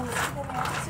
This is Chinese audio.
嗯，谢谢